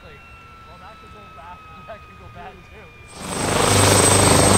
Exactly. Well, that could go bad. That could go bad too.